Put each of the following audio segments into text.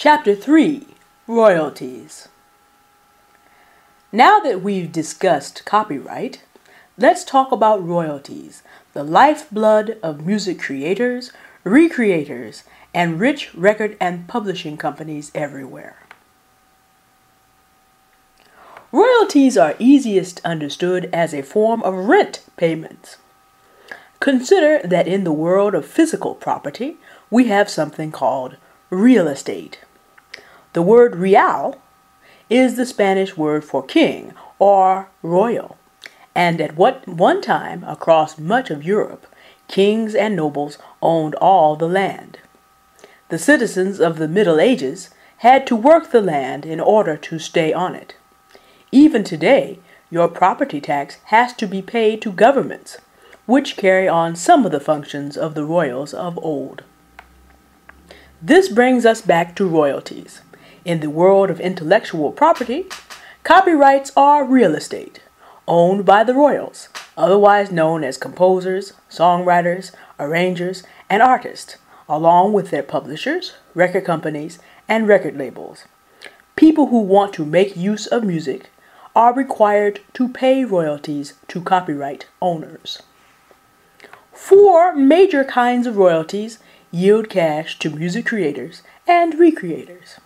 Chapter 3 Royalties. Now that we've discussed copyright, let's talk about royalties, the lifeblood of music creators, recreators, and rich record and publishing companies everywhere. Royalties are easiest understood as a form of rent payments. Consider that in the world of physical property, we have something called real estate. The word real is the Spanish word for king or royal, and at what one time across much of Europe, kings and nobles owned all the land. The citizens of the Middle Ages had to work the land in order to stay on it. Even today, your property tax has to be paid to governments, which carry on some of the functions of the royals of old. This brings us back to royalties. In the world of intellectual property, copyrights are real estate owned by the royals, otherwise known as composers, songwriters, arrangers, and artists, along with their publishers, record companies, and record labels. People who want to make use of music are required to pay royalties to copyright owners. Four major kinds of royalties yield cash to music creators and recreators.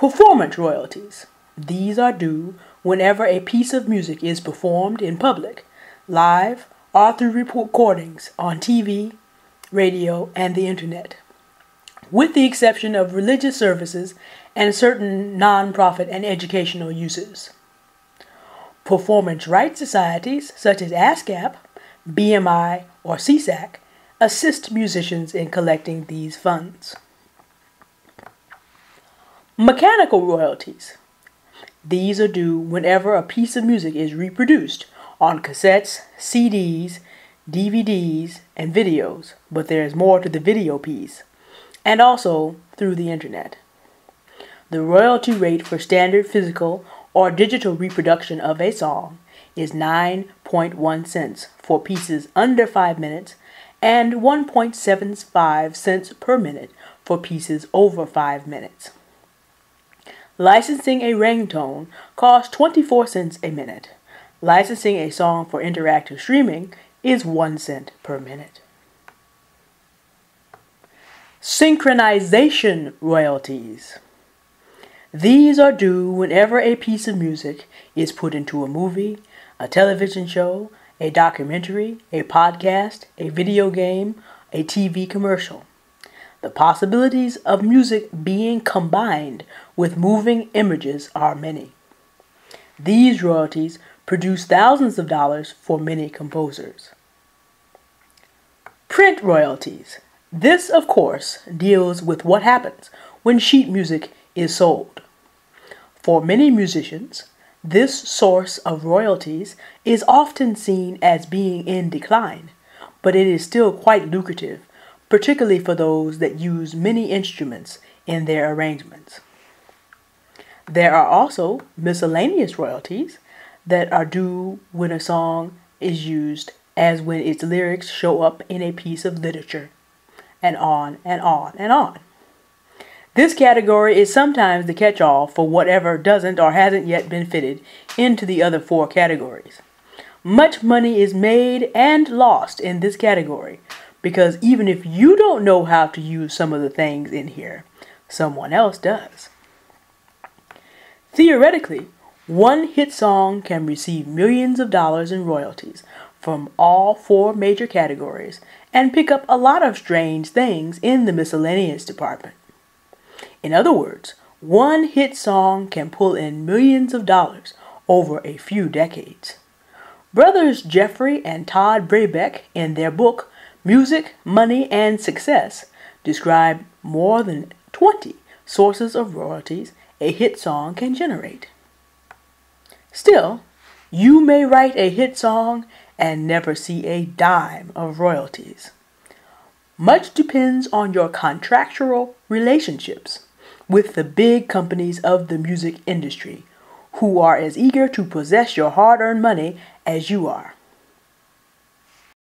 Performance royalties. These are due whenever a piece of music is performed in public, live, or through recordings on TV, radio, and the internet, with the exception of religious services and certain non-profit and educational uses. Performance rights societies such as ASCAP, BMI, or SESAC assist musicians in collecting these funds. Mechanical royalties. These are due whenever a piece of music is reproduced on cassettes, CDs, DVDs, and videos, but there is more to the video piece, and also through the internet. The royalty rate for standard physical or digital reproduction of a song is 9.1 cents for pieces under 5 minutes and 1.75 cents per minute for pieces over 5 minutes. Licensing a ringtone costs 24 cents a minute. Licensing a song for interactive streaming is 1 cent per minute. Synchronization royalties. These are due whenever a piece of music is put into a movie, a television show, a documentary, a podcast, a video game, a TV commercial. The possibilities of music being combined with moving images are many. These royalties produce thousands of dollars for many composers. Print royalties. This, of course, deals with what happens when sheet music is sold. For many musicians, this source of royalties is often seen as being in decline, but it is still quite lucrative particularly for those that use many instruments in their arrangements. There are also miscellaneous royalties that are due when a song is used as when its lyrics show up in a piece of literature, and on and on and on. This category is sometimes the catch all for whatever doesn't or hasn't yet been fitted into the other four categories. Much money is made and lost in this category, because even if you don't know how to use some of the things in here, someone else does. Theoretically, one hit song can receive millions of dollars in royalties from all four major categories and pick up a lot of strange things in the miscellaneous department. In other words, one hit song can pull in millions of dollars over a few decades. Brothers Jeffrey and Todd Brabec, in their book Music, Money, and Success describe more than 20 sources of royalties a hit song can generate. Still, you may write a hit song and never see a dime of royalties. Much depends on your contractual relationships with the big companies of the music industry, who are as eager to possess your hard earned money as you are.